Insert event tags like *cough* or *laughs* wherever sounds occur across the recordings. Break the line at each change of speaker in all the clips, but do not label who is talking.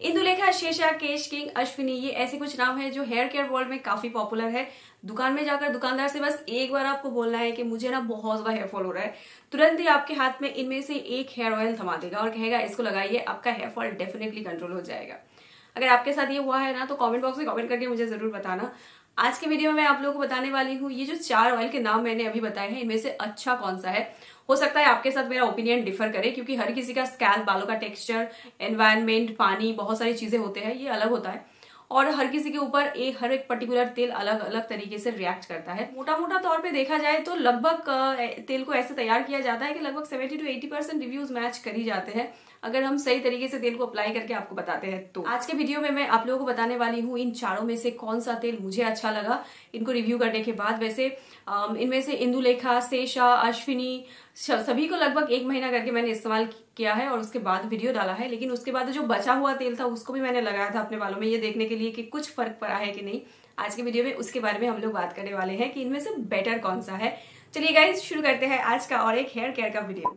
Indulekha Sesa, Kesh King, Ashwini, ये ऐसे कुछ नाम है जो हेयर केयर वर्ल्ड में काफ़ी पॉपुलर है। दुकान में जाकर दुकानदार से बस एक बार आपको बोलना है कि मुझे ना बहुत ज़्यादा हेयर फॉल हो रहा है। तुरंत ही आपके हाथ में इनमें से एक हेयर ऑयल थमा देगा और कहेगा, इसको लगाइए, आपका हेयर फॉल डेफिनेटली कंट्रोल हो जाएगा। अगर आपके साथ ये हुआ है ना तो कमेंट बॉक्स में कमेंट करके मुझे ज़रूर बताना। आज के वीडियो में मैं आप लोगों को बताने वाली हूँ, ये जो चार ऑयल के नाम मैंने अभी बताए हैं, इनमें से अच्छा कौन सा है? हो सकता है आपके साथ मेरा ओपिनियन डिफर करे, क्योंकि हर किसी का स्कैल्प बालों का टेक्सचर एनवायरमेंट पानी, बहुत सारी चीज़ें होते हैं, ये अलग होता है। और हर किसी के ऊपर एक हर एक पर्टिकुलर तेल अलग अलग तरीके से रिएक्ट करता है। मोटा मोटा तौर पे देखा जाए तो लगभग तेल को ऐसे तैयार किया जाता है कि लगभग seventy two eighty percent reviews match कर ही जाते हैं। अगर हम सही तरीके से तेल को अप्लाई करके आपको बताते हैं तो। आज के वीडियो में मैं आप लोगों को बताने वाली हूँ, इन चारों में से कौन सा तेल मुझे अच्छा लगा। इनको रिव्यू करने के बाद वैसे इनमें से इंदुलेखा, सेशा, अश्विनी सभी को लगभग एक महीना करके मैंने इस्तेमाल किया है और उसके बाद वीडियो डाला है। लेकिन उसके बाद जो बचा हुआ तेल था, उसको भी मैंने लगाया था अपने बालों में। ये देखने के लिए कि कुछ फ़र्क पड़ा है कि नहीं। आज के वीडियो में उसके बारे में हम लोग बात करने वाले हैं कि इनमें से बेटर कौन सा है। चलिए गाइज़ शुरू करते हैं आज का और एक हेयर केयर का वीडियो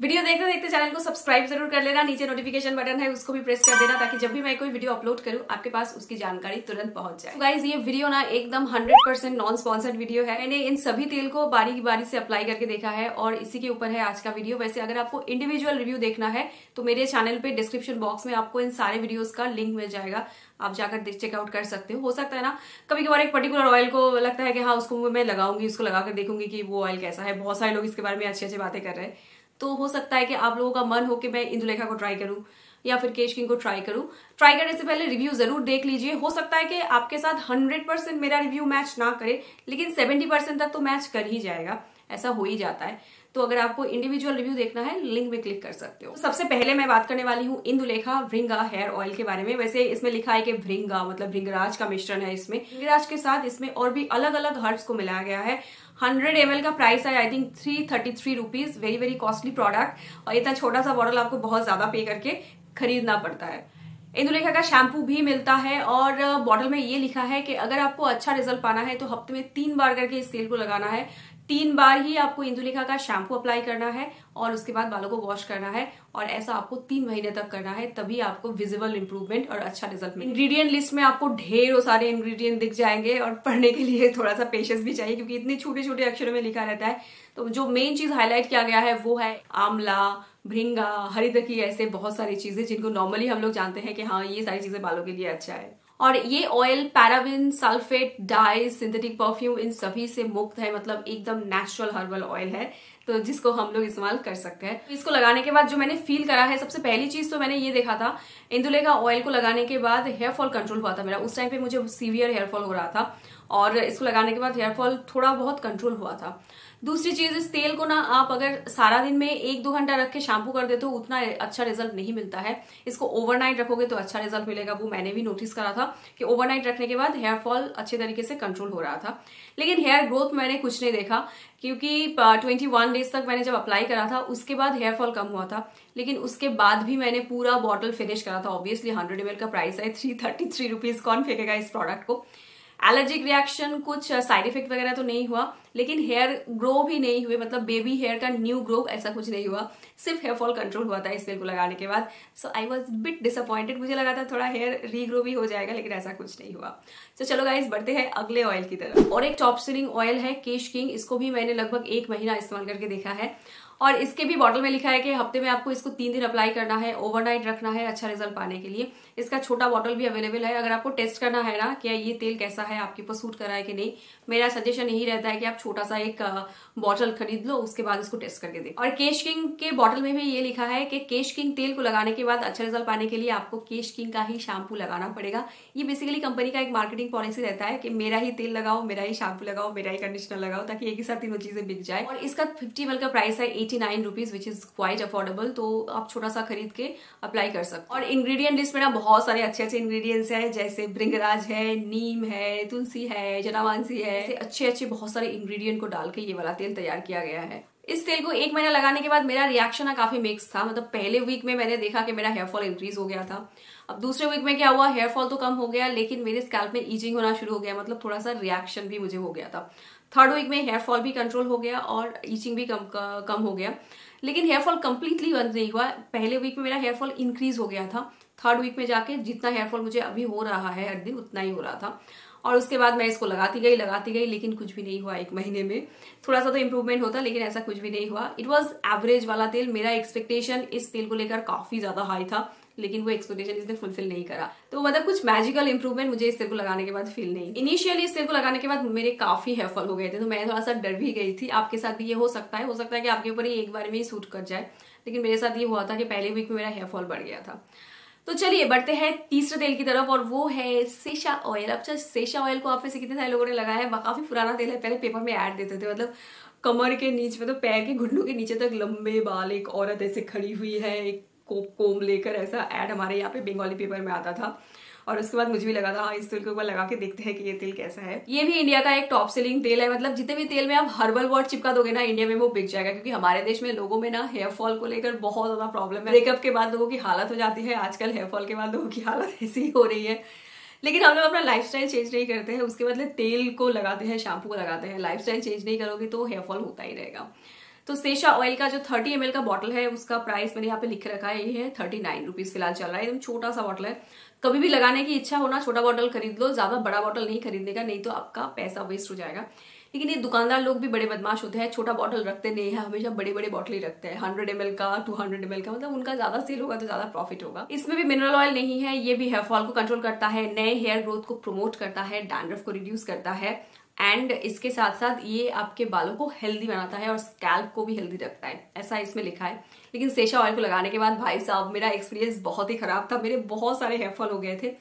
वीडियो देखते देखते चैनल को सब्सक्राइब ज़रूर कर लेना, नीचे नोटिफिकेशन बटन है, उसको भी प्रेस कर देना ताकि जब भी मैं कोई वीडियो अपलोड करूँ, आपके पास उसकी जानकारी तुरंत पहुँच जाए। गाइज़ ये वीडियो ना एकदम 100 परसेंट नॉन स्पॉन्सर्ड वीडियो है। मैंने इन सभी तेल को बारी बारी से अप्लाई करके देखा है और इसी के ऊपर है आज का वीडियो वैसे अगर आपको इंडिविजुअल रिव्यू देखना है तो मेरे चैनल पे डिस्क्रिप्शन बॉक्स में आपको इन सारे वीडियोज़ का लिंक मिल जाएगा। आप जाकर चेकआउट कर सकते हो। हो सकता है ना कभी कभार एक पर्टिकुलर ऑयल को लगता है कि हाँ उसको मैं लगाऊँगी, उसको लगाकर देखूँगी कि वो ऑयल कैसा है। बहुत सारे लोग इसके बारे में अच्छी अच्छी बातें कर रहे हैं। तो हो सकता है कि आप लोगों का मन हो कि मैं इंदुलेखा को ट्राई करूँ, या फिर केश किंग को ट्राई करूँ। ट्राई करने से पहले रिव्यू ज़रूर देख लीजिए। हो सकता है कि आपके साथ हंड्रेड परसेंट मेरा रिव्यू मैच ना करे, लेकिन सेवेंटी परसेंट तक तो मैच कर ही जाएगा। ऐसा हो ही जाता है। तो अगर आपको इंडिविजुअल रिव्यू देखना है लिंक में क्लिक कर सकते हो। सबसे पहले मैं बात करने वाली हूँ इंदुलेखा भृंगा हेयर ऑयल के बारे में। वैसे इसमें लिखा है कि भृंगा मतलब भृंगराज का मिश्रण है इसमें। भृंगराज के साथ इसमें और भी अलग अलग हर्ब्स को मिलाया गया है। हंड्रेड एम का प्राइस है I think three thirty three rupees very very costly product और इतना छोटा सा बॉटल आपको बहुत ज़्यादा पे करके खरीदना पड़ता है। इंदुलेखा का शैम्पू भी मिलता है और बॉटल में ये लिखा है कि अगर आपको अच्छा रिज़ल्ट पाना है तो हफ़्ते में तीन बार करके इस तेल को लगाना है। तीन बार ही आपको इंदुलेखा का शैम्पू अप्लाई करना है और उसके बाद बालों को वॉश करना है और ऐसा आपको तीन महीने तक करना है, तभी आपको विजिबल इंप्रूवमेंट और अच्छा रिज़ल्ट मिले इंग्रेडिएंट लिस्ट में आपको ढेरों सारे इंग्रेडिएंट दिख जाएँगे और पढ़ने के लिए थोड़ा सा पेशेंस भी चाहिए, क्योंकि इतने छोटे छोटे अक्षरों में लिखा रहता है। तो जो मेन चीज़ हाईलाइट किया गया है वो है आमला भृंगा हरिदकी ऐसे बहुत सारी चीज़ें जिनको नॉर्मली हम लोग जानते हैं कि हाँ ये सारी चीज़ें बालों के लिए अच्छा है। और ये oil paraben sulphate dye synthetic perfume इन सभी से मुक्त है मतलब एकदम नेचुरल हर्बल ऑयल है तो जिसको हम लोग इस्तेमाल कर सकते हैं। इसको लगाने के बाद जो मैंने फील करा है, सबसे पहली चीज़ तो मैंने ये देखा था, इंदुले का ऑयल को लगाने के बाद हेयर फॉल कंट्रोल हुआ था मेरा। उस टाइम पे मुझे सीवियर हेयर फॉल हो रहा था, और इसको लगाने के बाद हेयर फॉल थोड़ा बहुत कंट्रोल हुआ था। दूसरी चीज़, इस तेल को ना आप अगर सारा दिन में एक दो घंटा रख के शैम्पू कर देते हो, उतना अच्छा रिज़ल्ट नहीं मिलता है। इसको ओवरनाइट रखोगे तो अच्छा रिज़ल्ट मिलेगा। वो मैंने भी नोटिस करा था कि ओवरनाइट रखने के बाद हेयर फॉल अच्छे तरीके से कंट्रोल हो रहा था। लेकिन हेयर ग्रोथ मैंने कुछ नहीं देखा, क्योंकि ट्वेंटी वन डेज़ तक मैंने जब अप्लाई करा था, उसके बाद हेयर फॉल कम हुआ था। लेकिन उसके बाद भी मैंने पूरा बॉटल फिनिश करा था। ऑब्वियसली हंड्रेड एम का प्राइस है थ्री थर्टी थ्री कौन फेंकेगा इस प्रोडक्ट को? एलर्जिक रिएक्शन कुछ साइड इफ़ेक्ट वगैरह तो नहीं हुआ लेकिन हेयर ग्रो भी नहीं हुए मतलब बेबी हेयर का न्यू ग्रो ऐसा कुछ नहीं हुआ। सिर्फ़ हेयर फॉल कंट्रोल हुआ था इस तेल को लगाने के बाद। So I was bit disappointed मुझे लगा था थोड़ा हेयर रीग्रो भी हो जाएगा लेकिन ऐसा कुछ नहीं हुआ। तो so, चलो गाइस बढ़ते हैं अगले ऑयल की तरफ़। और एक टॉप सीलिंग ऑयल है केश किंग। इसको भी मैंने लगभग एक महीना इस्तेमाल करके देखा है। और इसके भी बॉटल में लिखा है कि हफ़्ते में आपको इसको तीन दिन अप्लाई करना है ओवरनाइट रखना है अच्छा रिज़ल्ट पाने के लिए। इसका छोटा बॉटल भी अवेलेबल है। अगर आपको टेस्ट करना है ना कि ये तेल कैसा है, आपके ऊपर सूट करा है कि नहीं, मेरा सजेशन यही रहता है कि आप छोटा सा एक बॉटल खरीद लो, उसके बाद इसको टेस्ट करके देखो। और केश किंग के बॉटल में भी ये लिखा है कि केश किंग तेल को लगाने के बाद अच्छा रिज़ल्ट पाने के लिए आपको केश किंग का ही शैम्पू लगाना पड़ेगा। ये बेसिकली कंपनी का एक मार्केटिंग पॉलिसी रहता है कि मेरा ही तेल लगाओ, मेरा ही शैम्पू लगाओ, मेरा ही कंडीशनर लगाओ ताकि एक ही साथ तीनों चीज़ें बिक जाए। और इसका फिफ्टी एम का प्राइस है eighty nine rupees which is quite affordable तो आप छोटा सा खरीद के अप्लाई कर सकते और इंग्रेडिएंट लिस्ट में ना बहुत सारे अच्छे अच्छे इंग्रेडिएंट्स हैं, जैसे ब्रिंगराज है नीम है तुलसी है जनावांसी है। ऐसे अच्छे अच्छे बहुत सारे इंग्रेडिएंट को डाल के ये वाला तेल तैयार किया गया है। इस तेल को एक महीना लगाने के बाद मेरा रिएक्शन काफ़ी मिक्स था। मतलब पहले वीक में मैंने देखा कि मेरा हेयर फॉल इंक्रीज हो गया था। अब दूसरे वीक में क्या हुआ? हेयर फॉल तो कम हो गया, लेकिन मेरे स्कैल्प में ईजिंग होना शुरू हो गया। मतलब थोड़ा सा रिएक्शन भी मुझे हो गया था। थर्ड वीक में हेयर फॉल भी कंट्रोल हो गया और ईचिंग भी कम कम हो गया। लेकिन हेयर फॉल कंप्लीटली बंद नहीं हुआ। पहले वीक में मेरा हेयर फॉल इंक्रीज हो गया था। थर्ड वीक में जाके जितना हेयर फॉल मुझे अभी हो रहा है, हर दिन उतना ही हो रहा था। और उसके बाद मैं इसको लगाती गई लगाती गई, लेकिन कुछ भी नहीं हुआ एक महीने में। थोड़ा सा तो इम्प्रूवमेंट होता, लेकिन ऐसा कुछ भी नहीं हुआ। इट वॉज़ एवरेज वाला तेल। मेरा एक्सपेक्टेशन इस तेल को लेकर काफ़ी ज़्यादा हाई था। लेकिन वो एक्सपेक्टेशन इसने फुलफिल नहीं करा। तो मतलब कुछ मैजिकल इंप्रूवमेंट मुझे इस तेल को लगाने के बाद फील नहीं। इनिशियली इस तेल को लगाने के बाद मेरे काफ़ी हेयरफॉल हो गए थे तो मैं थोड़ा सा डर भी गई थी। आपके साथ भी ये हो सकता है, हो सकता है कि आपके ऊपर ही एक बार में ही सूट कर जाए, लेकिन मेरे साथ ये हुआ था कि पहले वीक में मेरा हेयरफॉल बढ़ गया था। तो चलिए बढ़ते हैं तीसरे तेल की तरफ़, और वो है सेशा ऑयल अब सेशा ऑयल को आप में से कितने सारे लोगों ने लगाया है? काफ़ी पुराना तेल है, पहले पेपर में ऐड देते थे मतलब कमर के नीचे मतलब पैर के घुटनों के नीचे तक लंबे बाल, एक औरत ऐसे खड़ी हुई है, एक कोम लेकर ऐसा ऐड हमारे यहाँ पे बंगाली पेपर में आता था। और उसके बाद मुझे भी लगा था हाँ इस तेल को बार लगा के देखते हैं कि ये तेल कैसा है। ये भी इंडिया का एक टॉप सेलिंग तेल है। मतलब जितने भी तेल में आप हर्बल वर्ड चिपका दोगे ना इंडिया में वो बिक जाएगा। क्योंकि हमारे देश में लोगों में ना हेयर फॉल को लेकर बहुत ज़्यादा प्रॉब्लम है। ब्रेकअप के बाद लोगों की हालत हो जाती है। आजकल हेयर फॉल के बाद लोगों की हालत *laughs* ऐसी ही हो रही है। लेकिन हम लोग अपना लाइफ चेंज नहीं करते हैं। उसके बदले तेल को लगाते हैं शैम्पू को लगाते हैं। लाइफ चेंज नहीं करोगे तो हेयर फॉल होता ही रहेगा। तो सेशा ऑयल का जो थर्टी एम का बॉटल है, उसका प्राइस मैंने यहाँ पे लिख रखा है, ये है थर्टी नाइन रुपीज़ फ़िलहाल चल रहा है, एकदम छोटा सा बॉटल है। कभी भी लगाने की इच्छा होना छोटा बॉटल खरीद लो, ज़्यादा बड़ा बॉटल नहीं खरीदने का नहीं तो आपका पैसा वेस्ट हो जाएगा। लेकिन ये दुकानदार लोग भी बड़े बदमाश होते हैं, छोटा बॉटल रखते नहीं है, हमेशा बड़े बड़े बॉटल ही रखते हैं। हंड्रेड एमएल का टू हंड्रेड एमएल का मतलब उनका ज़्यादा सेल होगा तो ज़्यादा प्रॉफिट होगा। इसमें भी मिनरल ऑयल नहीं है, ये भी हेयर फॉल को कंट्रोल करता है, नए हेयर ग्रोथ को प्रमोट करता है डैंड्रफ को रिड्यूस करता है। एंड इसके साथ साथ ये आपके बालों को हेल्दी बनाता है और स्कैल्प को भी हेल्दी रखता है। ऐसा इसमें लिखा है। लेकिन सेशा ऑयल को लगाने के बाद भाई साहब, मेरा एक्सपीरियंस बहुत ही खराब था। मेरे बहुत सारे हेयरफॉल हो गए थे।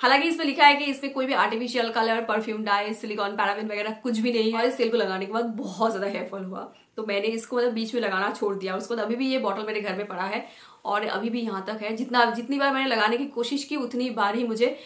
हालाँकि इसमें लिखा है कि इसमें कोई भी artificial colour perfume dye silicone paraben वगैरह कुछ भी नहीं है। और इस तेल को लगाने के बाद बहुत ज़्यादा हेयरफॉल हुआ। तो मैंने इसको मतलब बीच में लगाना छोड़ दिया। उसके बाद अभी भी ये बॉटल मेरे घर में पड़ा है और अभी भी यहाँ तक है। जितना, जितनी बार मैंने लगाने की कोशिश की, उतनी बार ही मुझे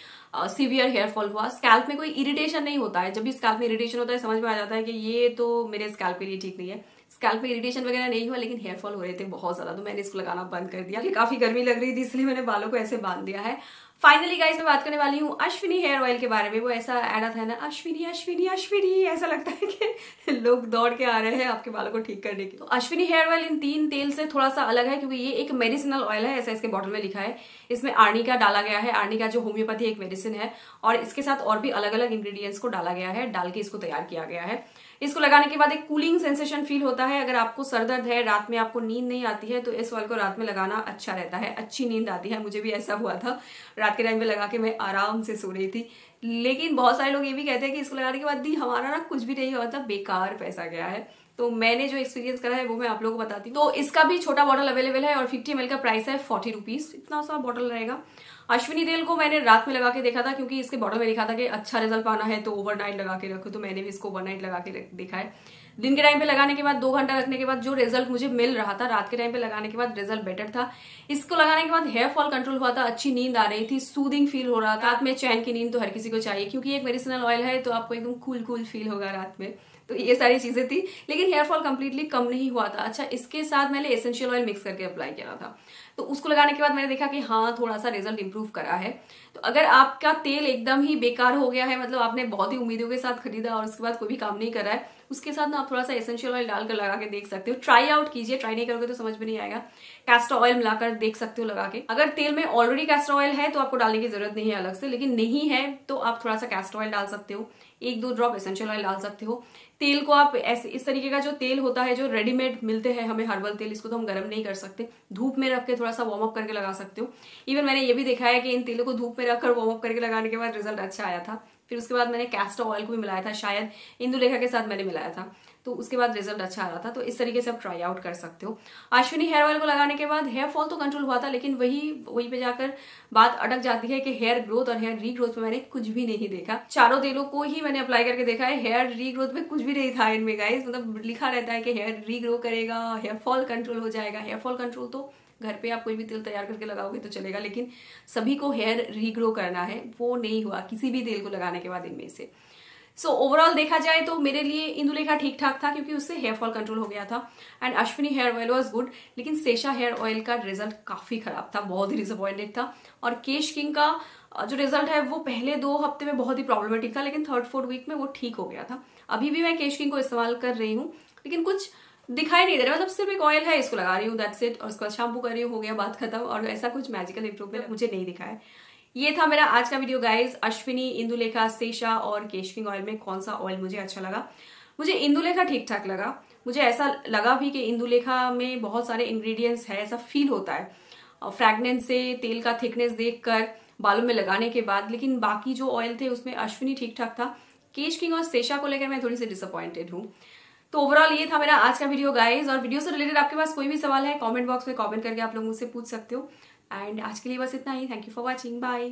सीवियर हेयर फॉल हुआ। स्कैल्प में कोई इरिटेशन नहीं होता है। जब भी स्कैल्प में इरिटेशन होता है, समझ में आ जाता है कि ये तो मेरे स्कैल्प के लिए ठीक नहीं है। स्कैल्प में इरिटेशन वगैरह नहीं हुआ, लेकिन हेयर फॉल हो रहे थे बहुत ज़्यादा। तो मैंने इसको लगाना बंद कर दिया। काफ़ी गर्मी लग रही थी, इसलिए मैंने बालों को ऐसे बाँध दिया है। फाइनली गाइस मैं बात करने वाली हूँ अश्विनी हेयर ऑयल के बारे में। वो ऐसा एड था ना, अश्विनी अश्विनी अश्विनी, ऐसा लगता है कि लोग दौड़ के आ रहे हैं आपके बालों को ठीक करने की तो अश्विनी हेयर ऑयल इन तीन तेल से थोड़ा सा अलग है, क्योंकि ये एक मेडिसिनल ऑयल है, ऐसा इसके बॉटल में लिखा है। इसमें आर्निका डाला गया है। आर्निका जो होम्योपैथी एक मेडिसिन है, और इसके साथ और भी अलग अलग इंग्रीडियंट्स को डाला गया है, डाल के इसको तैयार किया गया है। इसको लगाने के बाद एक कूलिंग सेंसेशन फील होता है। अगर आपको सर दर्द है, रात में आपको नींद नहीं आती है तो इस ऑयल को रात में लगाना अच्छा रहता है। अच्छी नींद आती है, मुझे भी ऐसा हुआ था। रात के टाइम में लगा के मैं आराम से सो रही थी। लेकिन बहुत सारे लोग ये भी कहते हैं कि इसको लगाने के बाद दी हमारा ना कुछ भी नहीं हुआ था, बेकार पैसा गया है। तो मैंने जो एक्सपीरियंस करा है वो मैं आप लोगों को बताती हूँ। तो इसका भी छोटा बॉटल अवेलेबल है और फिफ्टी एम का प्राइस है फोर्टी रुपीज़ इतना सा बॉटल रहेगा। अश्विनी तेल को मैंने रात में लगा के देखा था क्योंकि इसके बॉटल में लिखा था कि अच्छा रिज़ल्ट पाना है तो ओवरनाइट लगा के रखो। तो मैंने भी इसको ओवरनाइट लगा के देखा है। दिन के टाइम पे लगाने के बाद, दो घंटा रखने के बाद जो रिज़ल्ट मुझे मिल रहा था, रात के टाइम पे लगाने के बाद रिज़ल्ट बेटर था। इसको लगाने के बाद हेयर फॉल कंट्रोल हुआ था, अच्छी नींद आ रही थी सूदिंग फील हो रहा था। रात में चैन की नींद तो हर किसी को चाहिए, क्योंकि एक मेडिसिनल ऑयल है तो आपको एकदम कूल कूल फील होगा रात में। तो ये सारी चीज़ें थी, लेकिन हेयर फॉल कंप्लीटली कम नहीं हुआ था। अच्छा इसके साथ मैंने एसेंशियल ऑयल मिक्स करके अप्लाई किया था। तो उसको लगाने के बाद मैंने देखा कि हाँ थोड़ा सा रिज़ल्ट इंप्रूव करा है। तो अगर आपका तेल एकदम ही बेकार हो गया है मतलब आपने बहुत ही उम्मीदों के साथ खरीदा और उसके बाद कोई भी काम नहीं करा है, उसके साथ ना आप थोड़ा सा एसेंशियल ऑयल डालकर लगा के देख सकते हो। ट्राई आउट कीजिए ट्राई नहीं करोगे तो समझ में नहीं आएगा। कैस्टर ऑयल मिलाकर देख सकते हो लगा के। अगर तेल में ऑलरेडी कैस्टर ऑयल है तो आपको डालने की ज़रूरत नहीं है अलग से, लेकिन नहीं है तो आप थोड़ा सा कैस्टर ऑयल डाल सकते हो। एक दो ड्रॉप एसेंशियल ऑयल डाल सकते हो। तेल को आप ऐसे, इस तरीके का जो तेल होता है, जो रेडीमेड मिलते हैं हमें हर्बल तेल, इसको तो हम गर्म नहीं कर सकते। धूप में रख के थोड़ा सा वार्म अप करके लगा सकते हो। इवन मैंने ये भी देखा है कि इन तेलों को धूप में रखकर वार्म अप करके लगाने के बाद रिज़ल्ट अच्छा आया था। फिर उसके बाद मैंने कैस्टर ऑयल को भी मिलाया था, शायद इंदुलेखा के साथ मैंने मिलाया था। तो उसके बाद रिज़ल्ट अच्छा आ रहा था। तो इस तरीके से आप ट्राई आउट कर सकते हो। अश्विनी हेयर ऑयल को लगाने के बाद हेयर फॉल तो कंट्रोल हुआ था, लेकिन वही वही पे जाकर बात अटक जाती है कि हेयर ग्रोथ और हेयर रीग्रोथ में मैंने कुछ भी नहीं देखा। चारों तेलों को ही मैंने अप्लाई करके देखा है। हेयर रीग्रोथ में कुछ भी नहीं था इनमें गाइस मतलब लिखा रहता है कि हेयर रीग्रो करेगा हेयर फॉल कंट्रोल हो जाएगा। हेयर फॉल कंट्रोल तो घर पे आप कोई भी तेल तैयार करके लगाओगे तो चलेगा लेकिन सभी को हेयर रीग्रो करना है वो नहीं हुआ किसी भी तेल को लगाने के बाद इनमें से। सो so, ओवरऑल देखा जाए तो मेरे लिए इंदुलेखा ठीक ठाक था क्योंकि उससे हेयर फॉल कंट्रोल हो गया था and Ashwini hair oil was good लेकिन सेशा हेयर ऑयल का रिज़ल्ट काफ़ी खराब था बहुत ही डिसअपॉइंटेड था। और केश किंग का जो रिज़ल्ट है वो पहले दो हफ़्ते में बहुत ही प्रॉब्लमेटिक था लेकिन थर्ड फोर्थ वीक में वो ठीक हो गया था। अभी भी मैं केश किंग को इस्तेमाल कर रही हूँ लेकिन कुछ दिखाई नहीं दे रहा मतलब सिर्फ़ एक ऑयल है इसको लगा रही हूँ दैट्स इट और उसके बाद शैम्पू कर रही हूँ हो गया बात खत्म। और ऐसा कुछ मैजिकल इंप्रूवमेंट मुझे नहीं दिखा है। ये था मेरा आज का वीडियो गाइज़ अश्विनी इंदुलेखा सेशा और केशकिंग ऑयल में कौन सा ऑयल मुझे अच्छा लगा? मुझे इंदुलेखा ठीक ठाक लगा। मुझे ऐसा लगा भी कि इंदुलेखा में बहुत सारे इंग्रेडिएंट्स है ऐसा फील होता है। फ्रेगनेंस से तेल का थिकनेस देखकर बालों में लगाने के बाद लेकिन बाकी जो ऑयल थे उसमें अश्विनी ठीक ठाक था। केश किंग और सेशा को लेकर मैं थोड़ी सी डिसअपॉइंटेड हूँ। तो ओवरऑल ये था मेरा आज का वीडियो गाइज़ और वीडियो से रिलेटेड आपके पास कोई भी सवाल है कॉमेंट बॉक्स में कॉमेंट करके आप लोग मुझसे पूछ सकते हो. एंड आज के लिए बस इतना ही. Thank you for watching bye